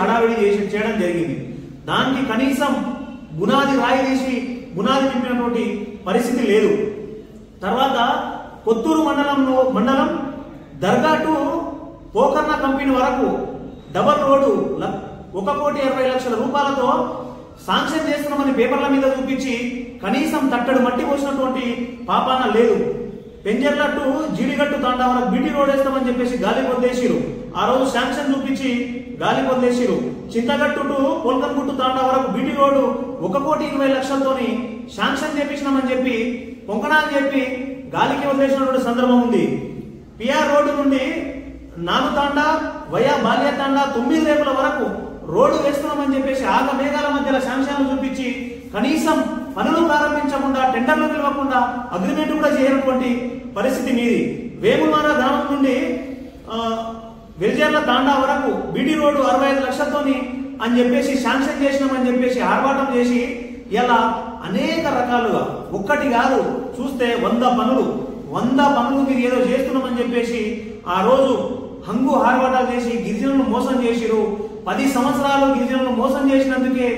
హడావిడి చేసి చేయడం జరిగింది. దానికి కనీసం గునాది రాయి తీసి గునాది నింపినటువంటి పరిస్థితి లేదు. తర్వాత కొత్తూరు మండలంలో మండలం దర్గా టు పోకర్ణ కంపెనీ వరకు డబల్ రోడ్డు ఒక కోటి ఇరవై లక్షల రూపాయలతో శాంక్షన్ చేస్తున్నామని పేపర్ల మీద చూపించి కనీసం తట్టడు మట్టి పోసినటువంటి పాపాన లేదు. పెంజర్ల టు జీడిగట్టు తాండా వరకు బీటీ రోడ్ వేస్తామని చెప్పేసి గాలి పొందేసిరు ఆ రోజు శాంక్షన్ చూపించి గాలి వదిలేసిరు. చింతగట్టు టు పోల్కన్గుట్టు తాండా వరకు బీటీ రోడ్డు ఒక కోటి ఇరవై లక్షలతోని శాంక్షన్ చేపించినామని చెప్పి పొంకనా అని చెప్పి గాలికి వదిలేసినటువంటి సందర్భం ఉంది. పిఆర్ రోడ్డు నుండి నానుతాండా వయా బాల్యతాండా తొమ్మిది రేపుల వరకు రోడ్డు వేస్తున్నామని చెప్పేసి ఆగ మేఘాల మధ్యలో శాంక్షన్లు చూపించి కనీసం పనులు ప్రారంభించకుండా టెండర్లు పిలవకుండా అగ్రిమెంట్ కూడా చేయనటువంటి పరిస్థితి మీది. వేములవాడ గ్రామం నుండి ఆ, వెల్జర్ల తాండా వరకు బీడీ రోడ్డు అరవై ఐదు లక్షలతోని అని చెప్పేసి శాంక్షన్ చేసినామని చెప్పేసి ఆర్భాటం చేసి ఇలా అనేక రకాలుగా ఒక్కటి కాదు చూస్తే వంద పనులు వంద పనులు మీరు ఏదో చేస్తున్నామని చెప్పేసి ఆ రోజు హంగు హార్వాటాలు చేసి గిరిజనులను మోసం చేసిరు పది సంవత్సరాలు గిరిజనులను మోసం చేసినందుకే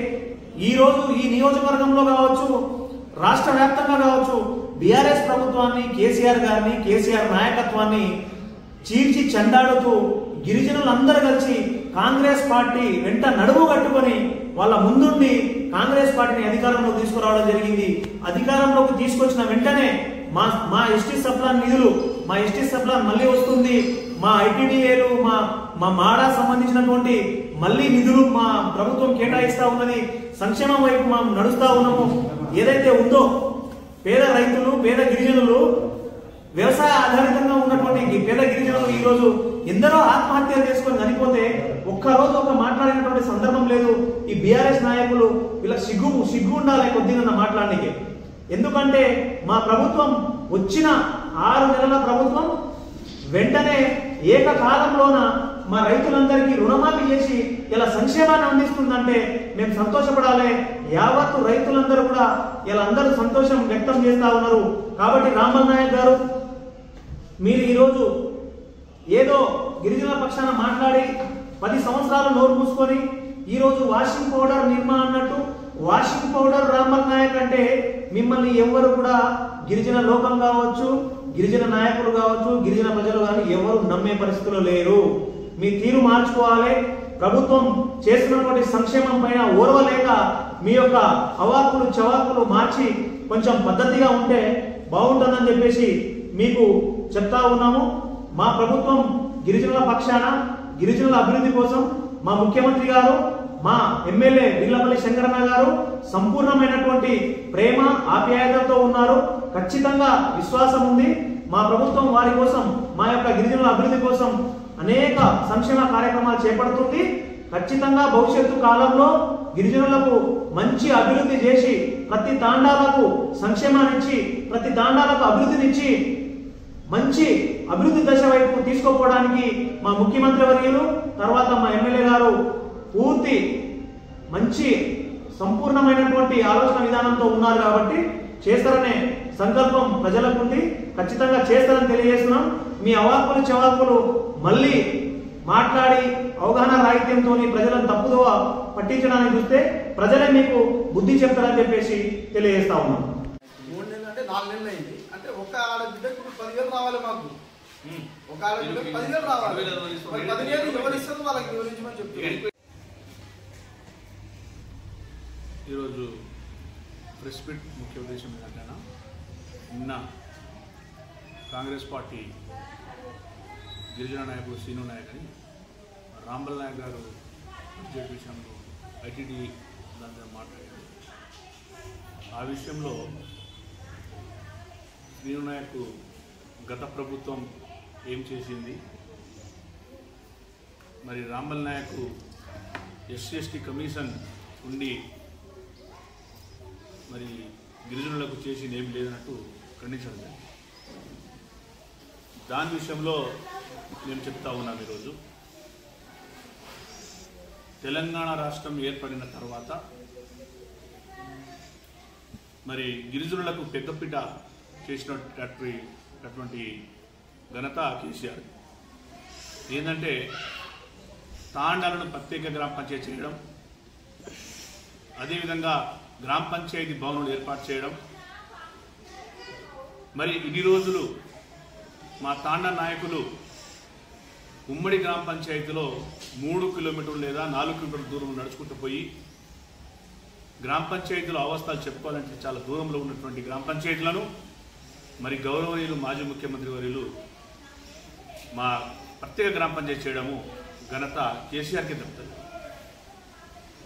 ఈ రోజు ఈ నియోజకవర్గంలో కావచ్చు రాష్ట్ర వ్యాప్తంగా కావచ్చు బీఆర్ఎస్ ప్రభుత్వాన్ని కేసీఆర్ గారిని కేసీఆర్ నాయకత్వాన్ని చీల్చి చెండాడుతూ గిరిజనులందరూ కలిసి కాంగ్రెస్ పార్టీ వెంట నడుము కట్టుకొని వాళ్ళ ముందుండి కాంగ్రెస్ పార్టీని అధికారంలోకి తీసుకురావడం జరిగింది. అధికారంలోకి తీసుకొచ్చిన వెంటనే మా మా ఎస్టీ సప్లాన్ నిధులు మా ఎస్టీ సప్లాన్ మళ్ళీ వస్తుంది. మా ఐటీడీఏలు మా మా మాడా సంబంధించినటువంటి మళ్ళీ నిధులు మా ప్రభుత్వం కేటాయిస్తా ఉన్నది. సంక్షేమం వైపు మనం నడుస్తా ఉన్నాము. ఏదైతే ఉందో పేద రైతులు పేద గిరిజనులు వ్యవసాయ ఆధారితంగా ఉన్నటువంటి ఈ రోజు ఎందరో ఆత్మహత్యలు చేసుకొని చనిపోతే ఒక్క రోజు ఒక మాట్లాడినటువంటి సందర్భం లేదు. ఈ బీఆర్ఎస్ నాయకులు ఇలా సిగ్గు సిగ్గు ఉండాలి కొద్దిగా మాట్లాడడానికి ఎందుకంటే మా ప్రభుత్వం వచ్చిన ఆరు నెలల ప్రభుత్వం వెంటనే ఏకకాలంలోన మా రైతులందరికీ రుణమాఫీ చేసి ఇలా సంక్షేమాన్ని అందిస్తుందంటే మేము సంతోషపడాలి. యావత్తు రైతులందరూ కూడా ఇలా అందరూ సంతోషం వ్యక్తం చేస్తా ఉన్నారు. కాబట్టి రామన్ నాయక్ గారు మీరు ఈరోజు ఏదో గిరిజనుల పక్షాన మాట్లాడి పది సంవత్సరాలు నోరు మూసుకొని ఈరోజు వాషింగ్ పౌడర్ నిర్మా అన్నట్టు వాషింగ్ పౌడర్ రామల్ నాయక్ అంటే మిమ్మల్ని ఎవరు కూడా గిరిజన లోకం కావచ్చు గిరిజన నాయకులు కావచ్చు గిరిజన ప్రజలు కానీ ఎవరు నమ్మే పరిస్థితుల్లో లేరు. మీ తీరు మార్చుకోవాలి. ప్రభుత్వం చేస్తున్నటువంటి సంక్షేమం పైన ఓర్వలేక మీ యొక్క అవాకులు చవాకులు మార్చి కొంచెం పద్ధతిగా ఉంటే బాగుంటుందని చెప్పేసి మీకు చెప్తా ఉన్నాము. మా ప్రభుత్వం గిరిజనుల పక్షాన గిరిజనుల అభివృద్ధి కోసం మా ముఖ్యమంత్రి గారు మా ఎమ్మెల్యే వీళ్ళపల్లి శంకరన్న గారు సంపూర్ణమైనటువంటి ప్రేమ ఆప్యాయతతో ఉన్నారు. ఖచ్చితంగా విశ్వాసం ఉంది. మా ప్రభుత్వం వారి కోసం మా యొక్క గిరిజనుల అభివృద్ధి కోసం అనేక సంక్షేమ కార్యక్రమాలు చేపడుతుంది. ఖచ్చితంగా భవిష్యత్తు కాలంలో గిరిజనులకు మంచి అభివృద్ధి చేసి ప్రతి తాండాలకు సంక్షేమాన్నిచ్చి ప్రతి తాండాలకు అభివృద్ధినిచ్చి మంచి అభివృద్ధి దశ వైపు తీసుకోపోవడానికి మా ముఖ్యమంత్రి వర్యులు తర్వాత మా ఎమ్మెల్యే గారు పూర్తి మంచి సంపూర్ణమైనటువంటి ఆలోచన విధానంతో ఉన్నారు కాబట్టి చేస్తారనే సంకల్పం ప్రజలకు ఉంది ఖచ్చితంగా చేస్తారని తెలియజేస్తున్నాం. మీ అవాకులు చవాకులు మళ్ళీ మాట్లాడి అవగాహన రాహిత్యంతో ప్రజలను తప్పుదోవ పట్టించడానికి చూస్తే ప్రజలే మీకు బుద్ధి చెప్తారని చెప్పేసి తెలియజేస్తా ఉన్నాం. మూడు నెలలు అంటే నాలుగు నెలలు అయింది. అంటే ఒక ఆడ బిడ్డకు పదివేలు రావాలి మాకు. పదివేలు రావాలి. పదివేలు ఎవరు వాళ్ళకి వివరించమని ఈరోజు ప్రెస్ మీట్ ముఖ్య ఉద్దేశం ఏంటంటే నిన్న కాంగ్రెస్ పార్టీ గిరిజన నాయకుడు సీను నాయక్ అని రాంబల్ నాయక్ గారు బడ్జెట్ విషయంలో ఐటీడీ దాని మాట్లాడారు. ఆ విషయంలో శ్రీను నాయక్ గత ప్రభుత్వం ఏం చేసింది మరి Rambal Nayak SC ST commission ఉండి మరి గిరిజనులకు చేసింది ఏం లేదన్నట్టు ఖండించడం జరిగింది. దాని విషయంలో నేను చెప్తా ఉన్నాను ఈరోజు తెలంగాణ రాష్ట్రం ఏర్పడిన తర్వాత మరి గిరిజనులకు పెద్దపీట చేసినటువంటి అటువంటి ఘనత కేసీఆర్. ఏంటంటే తాండాలను ప్రత్యేక గ్రామ పంచాయతీ చేయడం అదేవిధంగా గ్రామ పంచాయతీ భవనాలు ఏర్పాటు చేయడం. మరి ఇన్ని రోజులు మా తాండా నాయకులు ఉమ్మడి గ్రామ పంచాయతీలో మూడు కిలోమీటర్లు లేదా నాలుగు కిలోమీటర్ల దూరం నడుచుకుంటూ పోయి గ్రామ పంచాయతీలో అవస్థలు చెప్పుకోవాలంటే చాలా దూరంలో ఉన్నటువంటి గ్రామ పంచాయతీలను మరి గౌరవనీయులు మాజీ ముఖ్యమంత్రి వర్యులు మా ప్రత్యేక గ్రామ పంచాయతీ చేయడము ఘనత కేసీఆర్కి దక్కుతుంది.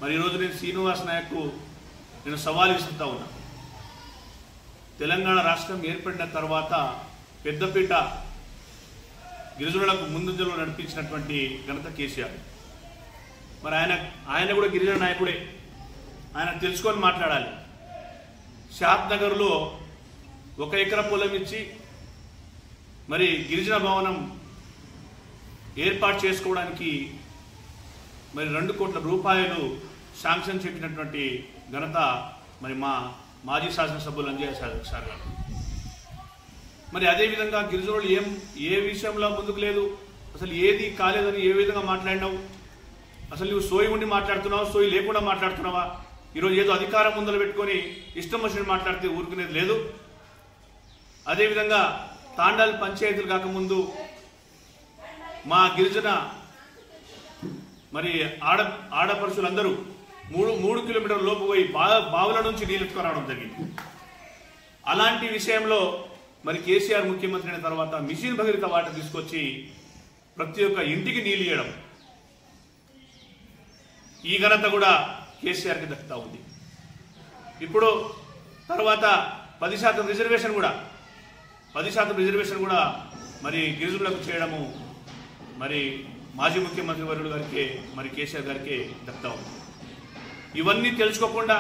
మరి ఈరోజు నేను శ్రీనివాస్ నాయక్కు నేను సవాల్ విసురుతా ఉన్నా. తెలంగాణ రాష్ట్రం ఏర్పడిన తర్వాత పెద్దపీట గిరిజనులకు ముందంజలో నడిపించినటువంటి ఘనత కేసీఆర్. మరి ఆయన ఆయన కూడా గిరిజన నాయకుడే. ఆయన తెలుసుకొని మాట్లాడాలి. షాద్ నగర్లో ఒక ఎకరం పొలం ఇచ్చి మరి గిరిజన భవనం ఏర్పాటు చేసుకోవడానికి మరి రెండు కోట్ల రూపాయలు శాంక్షన్ చెప్పినటువంటి ఘనత మరి మా మాజీ శాసనసభ్యులు అంజయ్య సార్ సార్ గారు. మరి అదేవిధంగా గిరిజనులు ఏం ఏ విషయంలో ముందుకు లేదు? అసలు ఏది కాలేదని ఏ విధంగా మాట్లాడినావు? అసలు నువ్వు సోయి ఉండి మాట్లాడుతున్నావా? సోయి లేకుండా మాట్లాడుతున్నావా? ఈరోజు ఏదో అధికారం ముందర పెట్టుకొని ఇష్టం వచ్చినట్టు మాట్లాడితే ఊరుకునేది లేదు. అదేవిధంగా తాండాల్ పంచాయతీలు కాకముందు మా గిరిజన మరి ఆడ ఆడపరుషులందరూ మూడు మూడు కిలోమీటర్ల లోపు పోయి బా బావుల నుంచి నీళ్ళు రావడం జరిగింది. అలాంటి విషయంలో మరి కేసీఆర్ ముఖ్యమంత్రి అయిన తర్వాత మిషన్ భగీరథ వాటర్ తీసుకొచ్చి ప్రతి ఒక్క ఇంటికి నీళ్ళు ఇవ్వడం ఈ ఘనత కూడా కేసీఆర్కి దక్కుతా ఉంది. ఇప్పుడు తర్వాత పది శాతం రిజర్వేషన్ కూడా పది శాతం రిజర్వేషన్ కూడా మరి గిరిజనులకు చేయడము మరి మాజీ ముఖ్యమంత్రి వర్యుడు గారికి మరి కేసీఆర్ గారికి దక్తం ఉంది. ఇవన్నీ తెలుసుకోకుండా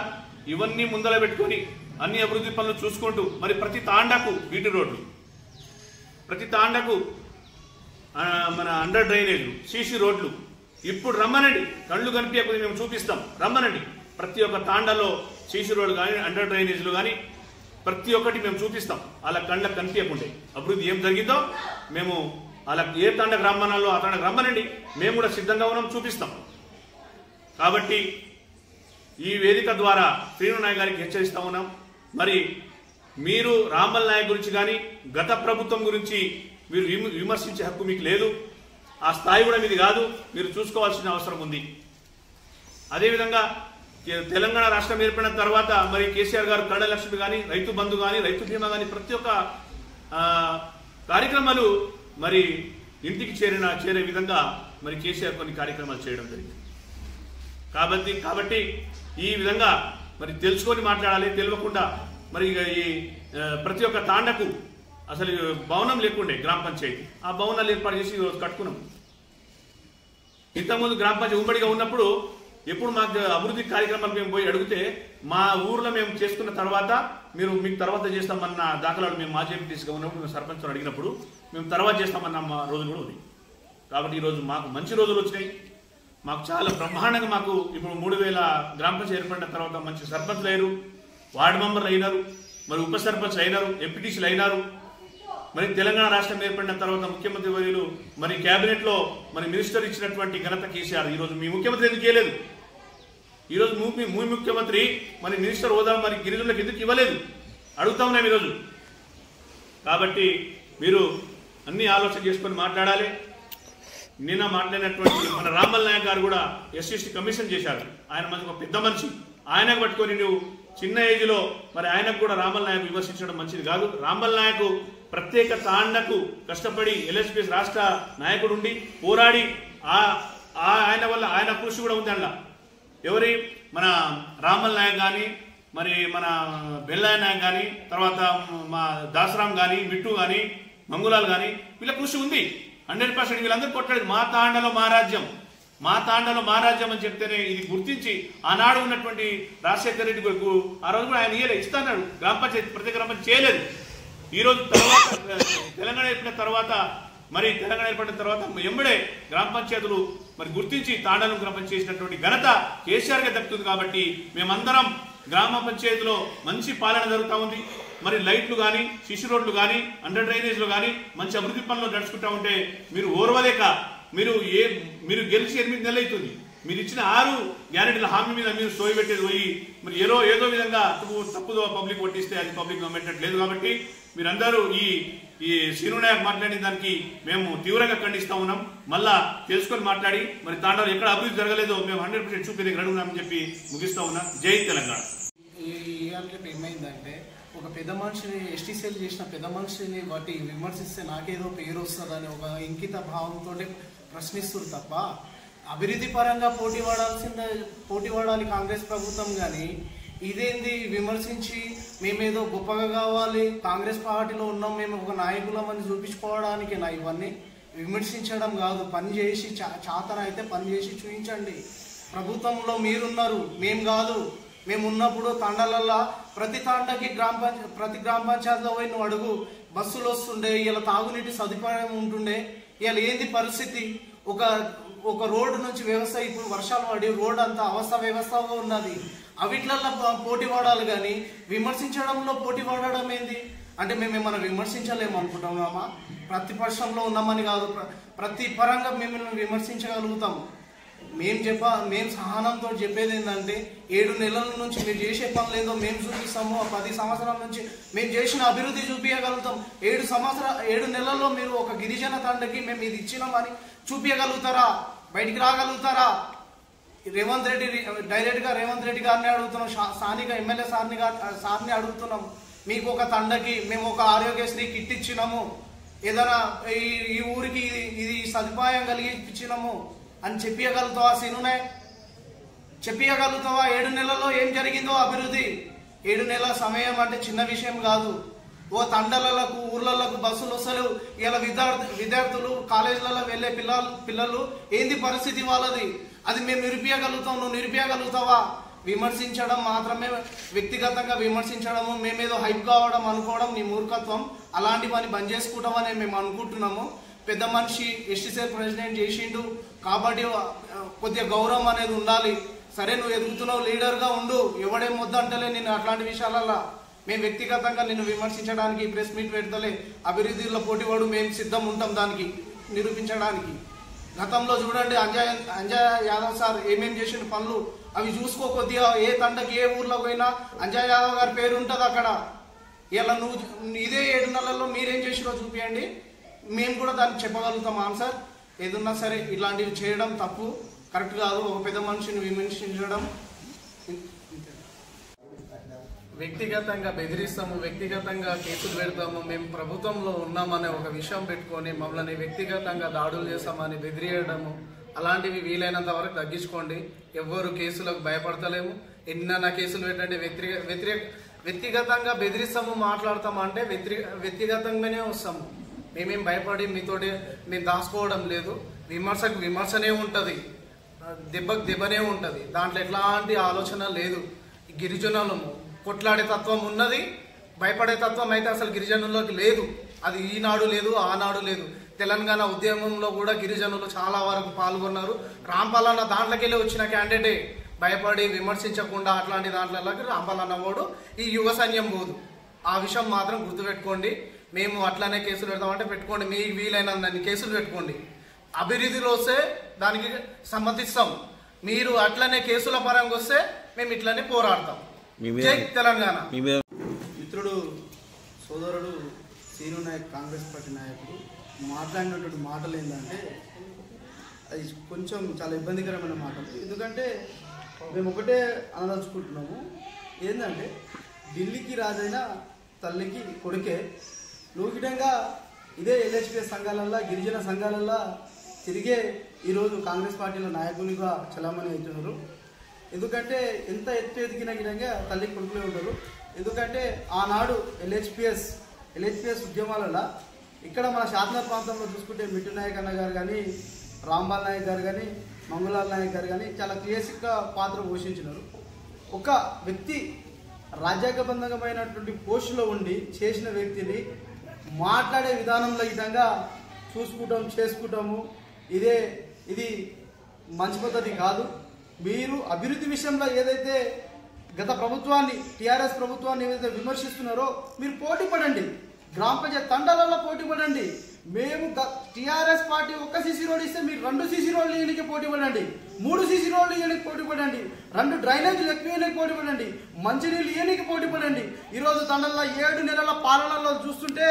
ఇవన్నీ ముందర పెట్టుకొని అన్ని అభివృద్ధి పనులు చూసుకుంటూ మరి ప్రతి తాండాకు వీటి రోడ్లు ప్రతి తాండాకు మన అండర్ డ్రైనేజ్లు సీసీ రోడ్లు ఇప్పుడు రమ్మనండి. కళ్ళు కనిపించకపోతే మేము చూపిస్తాం. రమ్మనండి. ప్రతి ఒక్క తాండాలో సీసీ రోడ్లు కానీ అండర్ డ్రైనేజ్లు కానీ ప్రతి ఒక్కటి మేము చూపిస్తాం. అలా కళ్ళకు కనిపించకుండా. అభివృద్ధి ఏం జరిగిందో మేము అలా ఏ తాండకు రమ్మనాలో ఆ తాండకు రమ్మనండి మేము కూడా సిద్ధంగా ఉన్నాం చూపిస్తాం. కాబట్టి ఈ వేదిక ద్వారా శ్రీను నాయక్ గారికి హెచ్చరిస్తా ఉన్నాం. మరి మీరు రామల్ నాయక్ గురించి కానీ గత ప్రభుత్వం గురించి మీరు విమ- విమర్శించే హక్కు మీకు లేదు. ఆ స్థాయి కూడా మీది కాదు మీరు చూసుకోవాల్సిన అవసరం ఉంది. అదేవిధంగా తెలంగాణ రాష్ట్రం ఏర్పడిన తర్వాత మరి కేసీఆర్ గారు కరడలక్ష్మి కానీ రైతు బంధు కానీ రైతు బీమా కానీ ప్రతి ఒక్క కార్యక్రమాలు మరి ఇంటికి చేరిన చేరే విధంగా మరి కేసీఆర్ కొన్ని కార్యక్రమాలు చేయడం జరిగింది. కాబట్టి కాబట్టి ఈ విధంగా మరి తెలుసుకొని మాట్లాడాలి తెలియకుండా మరి ఇక ఈ ప్రతి ఒక్క తాండకు అసలు భవనం లేకుండే గ్రామ పంచాయతీ. ఆ భవనాలు ఏర్పాటు చేసి ఈరోజు కట్టుకున్నాం. ఇంతకుముందు గ్రామ పంచాయతీ ఉమ్మడిగా ఉన్నప్పుడు ఎప్పుడు మాకు అభివృద్ధి కార్యక్రమాలు మేము పోయి అడిగితే మా ఊర్లో మేము చేసుకున్న తర్వాత మీరు మీకు తర్వాత చేస్తామన్న దాఖలాలు మేము మాజీ ఎంపీటీస్గా ఉన్నప్పుడు మేము సర్పంచ్ అడిగినప్పుడు మేము తర్వాత చేస్తామన్న మా రోజులు కూడా ఉంది కాబట్టి ఈరోజు మాకు మంచి రోజులు వచ్చినాయి. మాకు చాలా బ్రహ్మాండంగా మాకు ఇప్పుడు మూడు వేల గ్రామ పంచాయతీ ఏర్పడిన తర్వాత మంచి సర్పంచ్లు అయ్యారు వార్డు మెంబర్లు అయినారు. మరి ఉప సర్పంచ్లు అయినారు. ఎంపీటీసీలు అయినారు. మరి తెలంగాణ రాష్ట్రం ఏర్పడిన తర్వాత ముఖ్యమంత్రి వర్యులు మరి క్యాబినెట్లో మరి మినిస్టర్ ఇచ్చినటువంటి ఘనత కేసీఆర్. ఈ రోజు మీ ముఖ్యమంత్రి ఎందుకు చేయలేదు? ఈరోజు రోజు మీ ముఖ్యమంత్రి మరి మినిస్టర్ హోదా మరి గిరిజనులకు ఎందుకు ఇవ్వలేదు? అడుగుతా ఉన్నాం ఈరోజు కాబట్టి మీరు అన్ని ఆలోచన చేసుకొని మాట్లాడాలి. నిన్న మాట్లాడినటువంటి మన రామల్ నాయక్ గారు కూడా ఎస్సీసీ కమిషన్ చేశారు. ఆయన మంచి ఒక పెద్ద మనిషి. ఆయన పట్టుకొని నువ్వు చిన్న ఏజ్లో మరి ఆయనకు కూడా రామల్ నాయక్ విమర్శించడం మంచిది కాదు. రామల్ నాయక్ ప్రత్యేక తాండకు కష్టపడి ఎల్ఎస్పీఎస్ రాష్ట్ర నాయకుడు ఉండి పోరాడి ఆ ఆ- ఆయన వల్ల ఆయన కృషి కూడా ఉంది అందులో ఎవరి? మన రామల్ నాయక్ కానీ మరి మన బెల్లాయ నాయక్ కానీ తర్వాత మా దాసరాం కానీ మిట్టు కానీ మంగులాల్ కానీ వీళ్ళ కృషి ఉంది. హండ్రెడ్ పర్సెంట్ వీళ్ళందరూ కొట్టలేదు మా తాండలో మా రాజ్యం. మా తాండలో మా రాజ్యం అని చెప్తేనే ఇది గుర్తించి ఆనాడు ఉన్నటువంటి రాజశేఖర రెడ్డి కొరకు ఆ రోజు కూడా ఆయన ఇయ్యలే ఇస్తాన్నాడు గ్రామ పంచాయతీ ప్రతి గ్రామ చేయలేదు. ఈరోజు తర్వాత తెలంగాణ ఏర్పడిన తర్వాత మరి తెలంగాణ ఏర్పడిన తర్వాత ఎంబడే గ్రామ పంచాయతీలు మరి గుర్తించి తాండలం గ్రామ పంచాయతీ చేసినటువంటి ఘనత కేసీఆర్ దక్కుతుంది కాబట్టి మేమందరం గ్రామ పంచాయతీలో మంచి పాలన జరుగుతూ ఉంది. మరి లైట్లు కానీ శిశు రోడ్లు కానీ అండర్ డ్రైనేజ్లు కానీ మంచి అభివృద్ధి పనులు నడుచుకుంటా ఉంటే మీరు ఓర్వలేక మీరు ఏ మీరు గెలిచి ఎనిమిది నెలలు అవుతుంది. మీరు ఇచ్చిన ఆరు గ్యారెంటీల హామీ మీద మీరు సోయి పెట్టేది పోయి మరి ఏదో ఏదో విధంగా తప్పు తప్పుదో పబ్లిక్ పట్టిస్తే అది పబ్లిక్ గవర్నమెంట్ లేదు కాబట్టి మీరందరూ ఈ ఈ శ్రీను నాయక్ మాట్లాడిన దానికి మేము తీవ్రంగా ఖండిస్తా ఉన్నాం. మళ్ళా తెలుసుకొని మాట్లాడి మరి తాండలో ఎక్కడ అభివృద్ధి జరగలేదో మేము హండ్రెడ్ పర్సెంట్ చూపేది అడుగున్నామని చెప్పి ముగిస్తా ఉన్నా. జై తెలంగాణ. ఈ ఏమైందంటే ఒక పెద్ద మనిషిని ఎస్టీసీఎల్ చేసిన పెద్ద మనిషిని బట్టి విమర్శిస్తే నాకేదో పేరు వస్తుందని ఒక ఇంకిత భావంతో ప్రశ్నిస్తుంది తప్ప అభివృద్ధి పరంగా పోటీ పడాల్సిందే పోటీ పడాలి కాంగ్రెస్ ప్రభుత్వం కానీ ఇదేంది? విమర్శించి మేమేదో గొప్పగా కావాలి కాంగ్రెస్ పార్టీలో ఉన్నాం మేము ఒక నాయకులం అని చూపించుకోవడానికి నా ఇవన్నీ? విమర్శించడం కాదు పని చేసి చా- చాతన అయితే పని చేసి చూపించండి ప్రభుత్వంలో మీరున్నారు మేము కాదు. మేము ఉన్నప్పుడు తండలల్లా ప్రతి తాండకి గ్రామ పంచ ప్రతి గ్రామ పంచాయతీలో పోయి నువ్వు అడుగు. బస్సులు వస్తుండే ఇలా తాగునీటి సదుపాయం ఉంటుండే. ఇలా ఏంది పరిస్థితి? ఒక ఒక రోడ్డు నుంచి వ్యవస్థ ఇప్పుడు వర్షాలు పడి రోడ్ అంతా అవస్థ వ్యవస్థగా ఉన్నది. అవిట్లల్లో పోటీ పడాలి కానీ విమర్శించడంలో పోటీ పడడం ఏంది? అంటే మేము ఏమైనా విమర్శించలేము అనుకుంటున్నామా? ప్రతిపక్షంలో ఉన్నామని కాదు ప్ర- ప్రతి పరంగా మేము విమర్శించగలుగుతాం. మేము చెప్ప మేము సహనంతో చెప్పేది ఏంటంటే ఏడు నెలల నుంచి మీరు చేసే పనులు ఏదో మేము చూపిస్తాము పది సంవత్సరాల నుంచి మేము చేసిన అభివృద్ధి చూపించగలుగుతాం ఏడు సంవత్సర ఏడు నెలల్లో మీరు ఒక గిరిజన తండకి మేము ఇది ఇచ్చినామని చూపించగలుగుతారా బయటికి రాగలుగుతారా? రేవంత్ రెడ్డి డైరెక్ట్గా రేవంత్ రెడ్డి గారిని అడుగుతున్నాం స్థానిక ఎమ్మెల్యే సార్ని సార్ని అడుగుతున్నాం. మీకు ఒక తండకి మేము ఒక ఆరోగ్యశ్రీ కిట్ ఇచ్చినాము. ఏదైనా ఈ ఈ ఊరికి ఇది ఇది సదుపాయం కలిగి ఇచ్చినాము అని చెప్పగలుగుతావా సీనునే? చెప్పగలుగుతావా ఏడు నెలల్లో ఏం జరిగిందో అభివృద్ధి? ఏడు నెలల సమయం అంటే చిన్న విషయం కాదు. ఓ తండలకు ఊర్లలకు బస్సులు అసలు ఇలా విద్యార్థి విద్యార్థులు కాలేజీలలో వెళ్ళే పిల్లలు పిల్లలు ఏంది పరిస్థితి వాళ్ళది? అది మేము నిరూపించగలుగుతాం. నువ్వు నిరూపించగలుగుతావా? విమర్శించడం మాత్రమే వ్యక్తిగతంగా విమర్శించడము మేమేదో హైప్ కావడం అనుకోవడం నీ మూర్ఖత్వం. అలాంటి పని బంద్ చేసుకుంటామని మేము అనుకుంటున్నాము. పెద్ద మనిషి ఎస్టీసీఆర్ ప్రెసిడెంట్ చేసిండు. కాబట్టి కొద్దిగా గౌరవం అనేది ఉండాలి. సరే నువ్వు ఎదుగుతున్నావు లీడర్గా ఉండు. ఎవడేం వద్దంటలే నేను అట్లాంటి విషయాలలో మేము వ్యక్తిగతంగా నిన్ను విమర్శించడానికి ప్రెస్ మీట్ పెడతలే. అభివృద్ధిలో పోటీవాడు మేము సిద్ధం ఉంటాం దానికి నిరూపించడానికి. గతంలో చూడండి అంజయ్ అంజయ్ యాదవ్ సార్ ఏమేం చేసిన పనులు? అవి చూసుకో కొద్దిగా. ఏ తండకి ఏ ఊర్లో పోయినా అంజయ్ యాదవ్ గారి పేరు ఉంటుంది అక్కడ. ఇలా నువ్వు ఇదే ఏడు నెలల్లో మీరేం చేసినో చూపియండి. మేము కూడా దానికి చెప్పగలుగుతాం ఆన్సర్ ఏదన్నా సరే ఇలాంటివి చేయడం తప్పు. కరెక్ట్ కాదు. ఒక పెద్ద మనిషిని విమర్శించడం. వ్యక్తిగతంగా బెదిరిస్తాము వ్యక్తిగతంగా కేసులు పెడతాము. మేము ప్రభుత్వంలో ఉన్నామనే ఒక విషయం పెట్టుకొని మమ్మల్ని వ్యక్తిగతంగా దాడులు చేస్తామని బెదిరియడము అలాంటివి వీలైనంత వరకు తగ్గించుకోండి. ఎవ్వరు కేసులకు భయపడతలేము. ఎన్నైనా కేసులు పెట్టండి. వ్యతిరేక వ్యతిరేక వ్యక్తిగతంగా బెదిరిస్తాము మాట్లాడతాము అంటే వ్యతిరేక వ్యక్తిగతంగానే వస్తాము. మేమేం భయపడి మీతోటి మేము దాచుకోవడం లేదు. విమర్శకు విమర్శనే ఉంటుంది. దెబ్బకు దెబ్బనే ఉంటుంది. దాంట్లో ఎట్లాంటి ఆలోచన లేదు. గిరిజనులము కొట్లాడే తత్వం ఉన్నది. భయపడే తత్వం అయితే అసలు గిరిజనుల్లోకి లేదు. అది ఈనాడు లేదు ఆనాడు లేదు. తెలంగాణ ఉద్యమంలో కూడా గిరిజనులు చాలా వరకు పాల్గొన్నారు. రాంపాలన్న దాంట్లోకెళ్ళి వచ్చిన క్యాండిడేటే. భయపడి విమర్శించకుండా అట్లాంటి దాంట్లోకి రాంపాలన్న వాడు ఈ యువ సైన్యం పోదు. ఆ విషయం మాత్రం గుర్తుపెట్టుకోండి. మేము అట్లానే కేసులు పెడతామంటే పెట్టుకోండి. మీకు వీలైనందని కేసులు పెట్టుకోండి. అభివృద్ధిలో వస్తే దానికి సమ్మతిస్తాం. మీరు అట్లనే కేసుల పరంగా వస్తే మేము ఇట్లనే పోరాడతాం. జై తెలంగాణ. మిత్రుడు సోదరుడు సీను నాయక్ కాంగ్రెస్ పార్టీ నాయకుడు మాట్లాడినటువంటి మాటలు ఏంటంటే అది కొంచెం చాలా ఇబ్బందికరమైన మాటలు. ఎందుకంటే మేము ఒకటే అనదలుచుకుంటున్నాము. ఏంటంటే ఢిల్లీకి రాజైన తల్లికి కొడుకే లూకిటంగా ఇదే ఎల్హెచ్పిఎస్ సంఘాలల్లో గిరిజన సంఘాలల్లో తిరిగే ఈరోజు కాంగ్రెస్ పార్టీలో నాయకునిగా చలామణి అవుతున్నారు. ఎందుకంటే ఎంత ఎత్తు ఎదిగిన విధంగా తల్లి కొడుకులే ఉంటారు. ఎందుకంటే ఆనాడు ఎల్హెచ్పిఎస్ ఎల్హెచ్పిఎస్ ఉద్యమాలలో ఇక్కడ మన శాసనర్ ప్రాంతంలో చూసుకుంటే మిట్టు నాయక్ అన్న గారు కానీ రాంబాల్ నాయక్ గారు కానీ మంగులాల్ నాయక్ గారు కానీ చాలా క్లియసిక్గా పాత్ర పోషించినారు. ఒక వ్యక్తి రాజ్యాంగబంధకమైనటువంటి పోస్టులో ఉండి చేసిన వ్యక్తిని మాట్లాడే విధానంలో విధంగా చూసుకుంటాం చేసుకుంటాము. ఇదే ఇది మంచి పద్ధతి కాదు. మీరు అభివృద్ధి విషయంలో ఏదైతే గత ప్రభుత్వాన్ని టీఆర్ఎస్ ప్రభుత్వాన్ని ఏదైతే విమర్శిస్తున్నారో మీరు పోటీ పడండి. గ్రామ పంచాయతీ తండాలలో పోటీ పడండి. మేము టీఆర్ఎస్ పార్టీ ఒక్క సీసీ రోడ్ ఇస్తే మీరు రెండు సీసీ రోడ్లు ఈయనకి పోటీ పడండి. మూడు సీసీ రోడ్లు ఈయనకి పోటీ పడండి. రెండు డ్రైనేజీలు ఎక్కువ ఈయనకి పోటీ పడండి. మంచినీళ్ళు ఈయనకి పోటీ పడండి. ఈరోజు తండల్లో ఏడు నెలల పాలనలో చూస్తుంటే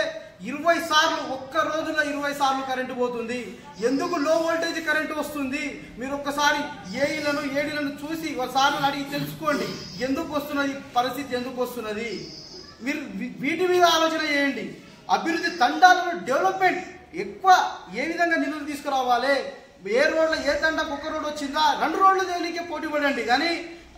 ఇరవై సార్లు ఒక్క రోజులో ఇరవై సార్లు కరెంటు పోతుంది. ఎందుకు లో వోల్టేజ్ కరెంటు వస్తుంది? మీరు ఒక్కసారి ఏఈలను ఏడీలను చూసి ఒకసారి అడిగి తెలుసుకోండి. ఎందుకు వస్తున్నది? పరిస్థితి ఎందుకు వస్తున్నది? మీరు వీటి మీద ఆలోచన చేయండి. అభివృద్ధి తండాలను డెవలప్మెంట్ ఎక్కువ ఏ విధంగా నిధులు తీసుకురావాలి? ఏ రోడ్లో ఏ తండకు ఒక్క రోడ్ వచ్చిందా? రెండు రోడ్లు దేనికి పోటీ పడండి. కానీ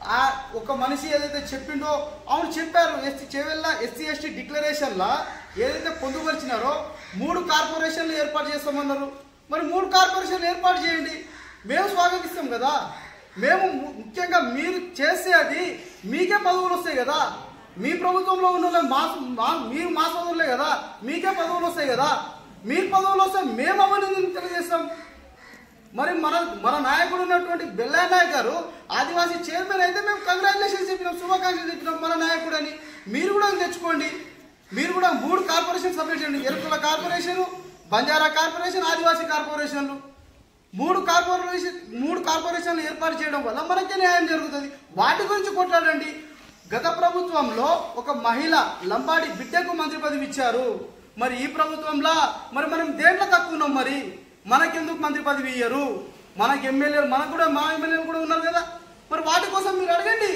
ఆ ఒక మనిషి ఏదైతే చెప్పిండో అవును చెప్పారు ఎస్టీ చెవెల్లా ఎస్సీ ఎస్టీ డిక్లరేషన్లా ఏదైతే పొందుపరిచినారో మూడు కార్పొరేషన్లు ఏర్పాటు చేస్తామన్నారు. మరి మూడు కార్పొరేషన్లు ఏర్పాటు చేయండి. మేము స్వాగతిస్తాం కదా. మేము ముఖ్యంగా మీరు చేస్తే అది మీకే పదవులు వస్తాయి కదా. మీ ప్రభుత్వంలో ఉన్న మా మీరు మా పదవులే కదా. మీకే పదవులు వస్తాయి కదా. మీ పదవులు వస్తే మేము అవన్నీ తెలియజేస్తాం. మరి మన మన నాయకుడు ఉన్నటువంటి బెల్లయ్య నాయక్ గారు ఆదివాసీ చైర్మన్ అయితే మేము కంగ్రాచులేషన్స్ చెప్పినాం శుభాకాంక్షలు చెప్పినాం మన నాయకుడు అని మీరు కూడా తెచ్చుకోండి. మీరు కూడా మూడు కార్పొరేషన్ సబ్మిట్ చేయండి. ఎరుకుల కార్పొరేషన్ బంజారా కార్పొరేషన్ ఆదివాసీ కార్పొరేషన్లు. మూడు కార్పొరేషన్ మూడు కార్పొరేషన్లు ఏర్పాటు చేయడం వల్ల మనకే న్యాయం జరుగుతుంది. వాటి గురించి కొట్లాడండి. గత ప్రభుత్వంలో ఒక మహిళ లంబాడి బిడ్డకు మంత్రి పదవి ఇచ్చారు. మరి ఈ ప్రభుత్వంలో? మరి మనం దేంట్లో తక్కువ ఉన్నాం మరి? మనకెందుకు మంత్రి పదవి ఇయ్యరు? మనకు ఎమ్మెల్యేలు మనకు కూడా మా ఎమ్మెల్యేలు కూడా ఉన్నారు కదా. మరి వాటి కోసం మీరు అడగండి.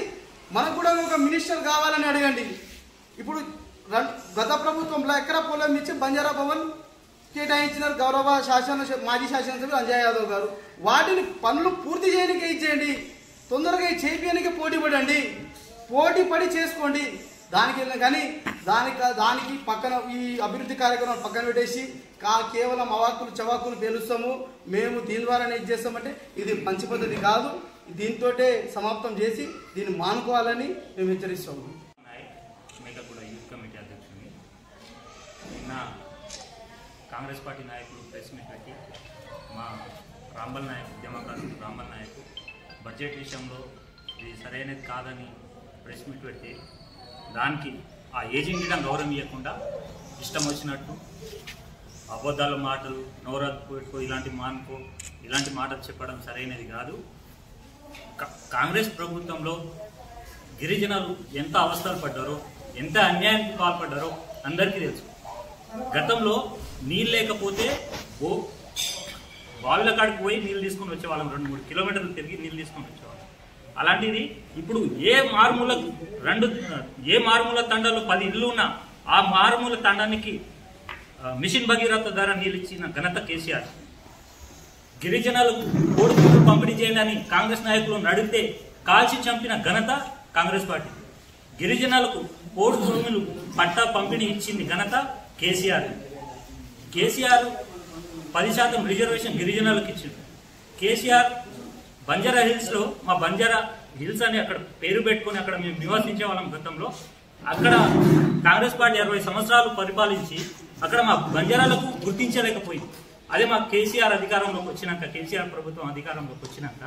మనకు కూడా ఒక మినిస్టర్ కావాలని అడగండి. ఇప్పుడు గత ప్రభుత్వంలో ఎక్కడ పొలం ఇచ్చి బంజారా భవన్ కేటాయించినారు గౌరవ శాసన మాజీ శాసనసభ్యులు అంజయ్ యాదవ్ గారు. వాటిని పనులు పూర్తి చేయడానికి ఇచ్చేయండి. తొందరగా చేయడానికి పోటీ పడండి. పోటీ పడి చేసుకోండి. దానికి వెళ్ళిన కానీ దానికి దానికి పక్కన ఈ అభివృద్ధి కార్యక్రమం పక్కన పెట్టేసి కా కేవలం అవాకులు చవాకులు పేలుస్తాము మేము దీని ద్వారానే ఇది చేస్తామంటే ఇది మంచి పద్ధతి కాదు. దీంతో సమాప్తం చేసి దీన్ని మానుకోవాలని మేము హెచ్చరిస్తాము. మేకగూడ యూత్ కమిటీ అధ్యక్షుడిని. నిన్న కాంగ్రెస్ పార్టీ నాయకులు ప్రెస్ మీట్ పెట్టి మా రాంబల్ నాయక్ ఉద్యమకారులు రాంబల్ నాయక్ బడ్జెట్ విషయంలో ఇది సరైనది కాదని ప్రెస్ మీట్ పెడితే దానికి ఆ ఏజెంట్ గౌరవం ఇవ్వకుండా ఇష్టం వచ్చినట్టు అబద్ధాల మాటలు నవరాత్రి ఇలాంటి మానుకో ఇలాంటి మాటలు చెప్పడం సరైనది కాదు. కాంగ్రెస్ ప్రభుత్వంలో గిరిజనులు ఎంత అవస్థలు పడ్డారో ఎంత అన్యాయానికి పాల్పడ్డారో అందరికీ తెలుసు. గతంలో నీళ్ళు లేకపోతే ఓ బావిల కాడికి పోయి నీళ్ళు తీసుకొని వచ్చేవాళ్ళం రెండు మూడు కిలోమీటర్లు తిరిగి నీళ్ళు తీసుకొని వచ్చేవాళ్ళం. అలాంటిది ఇప్పుడు ఏ మారుమూల రెండు ఏ మారుమూల తండాలో పది ఇళ్ళు ఉన్నా ఆ మారుమూల తండానికి మిషన్ భగీరథ ద్వారా నీళ్ళు ఇచ్చిన ఘనత కేసీఆర్. గిరిజనులకు కోడిగుడ్లు పంపిణీ చేయాలని కాంగ్రెస్ నాయకులు నడిగితే కాల్చి చంపిన ఘనత కాంగ్రెస్ పార్టీ. గిరిజనులకు కోడి భూములు పట్టా పంపిణీ ఇచ్చింది ఘనత కేసీఆర్. కేసీఆర్ పది శాతం రిజర్వేషన్ గిరిజనులకు ఇచ్చింది. కేసీఆర్ బంజారా హిల్స్లో మా బంజారా హిల్స్ అని అక్కడ పేరు పెట్టుకొని అక్కడ మేము నివసించే వాళ్ళం గతంలో. అక్కడ కాంగ్రెస్ పార్టీ అరవై సంవత్సరాలు పరిపాలించి అక్కడ మా బంజారాలకు గుర్తించలేకపోయింది. అదే మా కేసీఆర్ అధికారంలోకి వచ్చినాక కేసీఆర్ ప్రభుత్వం అధికారంలోకి వచ్చినాక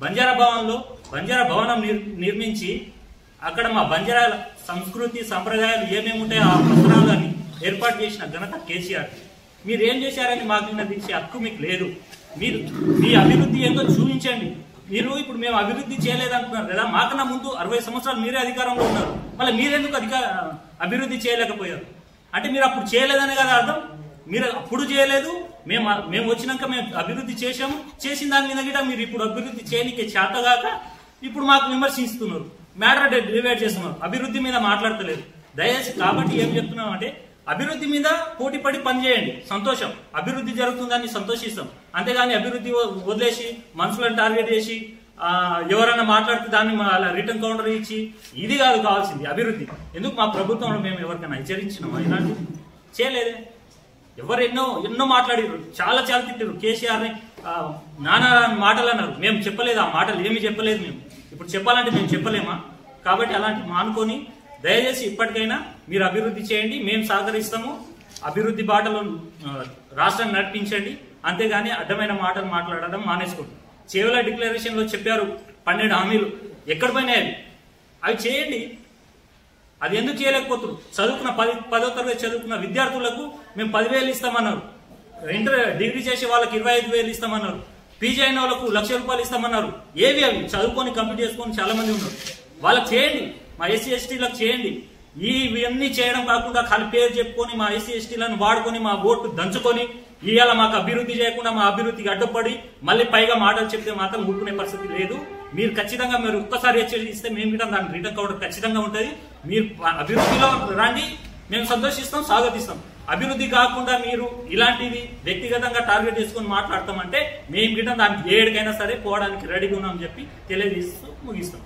బంజారా భవన్లో బంజారా భవనం నిర్- నిర్మించి అక్కడ మా బంజారాల సంస్కృతి సంప్రదాయాలు ఏమేమి ఉంటాయో ఆ పత్రాలని ఏర్పాటు చేసిన ఘనత కేసీఆర్ మీరు ఏం చేశారని మాకు నిన్న తీసే హక్కు మీకు లేదు. మీరు మీ అభివృద్ధి ఏందో చూపించండి. మీరు ఇప్పుడు మేము అభివృద్ధి చేయలేదంటున్నారు కదా మాకన్నా ముందు అరవై సంవత్సరాలు మీరే అధికారంలో ఉన్నారు. మళ్ళీ మీరెందుకు అధిక అభివృద్ధి చేయలేకపోయారు? అంటే మీరు అప్పుడు చేయలేదనే కదా అర్థం? మీరు అప్పుడు చేయలేదు మేము మేము వచ్చినాక మేము అభివృద్ధి చేశాము. చేసిన దాని మీద కూడా మీరు ఇప్పుడు అభివృద్ధి చేయనికే చేతగాక ఇప్పుడు మాకు విమర్శిస్తున్నారు. మ్యాటర్ డివైడ్ చేస్తున్నారు. అభివృద్ధి మీద మాట్లాడతలేదు. దయచేసి కాబట్టి ఏం చెప్తున్నాం అంటే అభివృద్ధి మీద పోటీ పడి పనిచేయండి. సంతోషం. అభివృద్ధి జరుగుతుందని సంతోషిస్తాం. అంతేగాని అభివృద్ధి వదిలేసి మనుషులను టార్గెట్ చేసి ఎవరైనా మాట్లాడితే దాన్ని మా అలా రిటర్న్ కౌంటర్ ఇచ్చి ఇది కాదు కావాల్సింది అభివృద్ధి. ఎందుకు మా ప్రభుత్వంలో మేము ఎవరికైనా హెచ్చరించినామా ఇలాంటి? చేయలేదే. ఎవరు ఎన్నో ఎన్నో మాట్లాడారు చాలా చాలా తిట్టారు కేసీఆర్ని నానా మాటలు అన్నారు మేము చెప్పలేదు ఆ మాటలు. ఏమి చెప్పలేదు మేము. ఇప్పుడు చెప్పాలంటే మేము చెప్పలేమా? కాబట్టి అలాంటి మానుకొని దయచేసి ఇప్పటికైనా మీరు అభివృద్ధి చేయండి మేము సహకరిస్తాము. అభివృద్ధి బాటలో రాష్ట్రాన్ని నడిపించండి. అంతేగాని అడ్డమైన మాటలు మాట్లాడడం మానేసుకోండి. చేవల డిక్లరేషన్లో చెప్పారు పన్నెండు హామీలు. ఎక్కడ పోయినాయి అవి? అవి చేయండి. అది ఎందుకు చేయలేకపోతున్నారు? చదువుకున్న పది పదో తరగతి చదువుకున్న విద్యార్థులకు మేము పదివేలు ఇస్తామన్నారు. ఇంటర్ డిగ్రీ చేసే వాళ్ళకి ఇరవై ఐదు వేలు ఇస్తామన్నారు. పీజీ అయిన వాళ్ళకు లక్ష రూపాయలు ఇస్తామన్నారు. ఏవి అవి? చదువుకొని కంప్లీట్ చేసుకొని చాలా మంది ఉన్నారు. వాళ్ళకి చేయండి. మా ఎస్సీ ఎస్టీలకు చేయండి. ఈ ఇవన్నీ చేయడం కాకుండా ఖాళీ పేరు చెప్పుకొని మా ఎస్సీ ఎస్టీలను వాడుకొని మా ఓటు దంచుకొని ఇవాళ మాకు అభివృద్ధి చేయకుండా మా అభివృద్ధికి అడ్డుపడి మళ్ళీ పైగా మాటలు చెప్తే మాత్రం ఊరుకునే పరిస్థితి లేదు. మీరు ఖచ్చితంగా మీరు ఒక్కసారి హెచ్చరిస్తే మేము కూడా దాని రిటర్న్ కావడం ఖచ్చితంగా ఉంటుంది. మీరు అభివృద్ధిలో రండి మేము సంతోషిస్తాం స్వాగతిస్తాం. అభివృద్ధి కాకుండా మీరు ఇలాంటివి వ్యక్తిగతంగా టార్గెట్ చేసుకుని మాట్లాడతామంటే మేము గిట్ట దానికి ఏడుకైనా సరే పోవడానికి రెడీగా ఉన్నామని చెప్పి తెలియజేస్తూ ముగిస్తాం.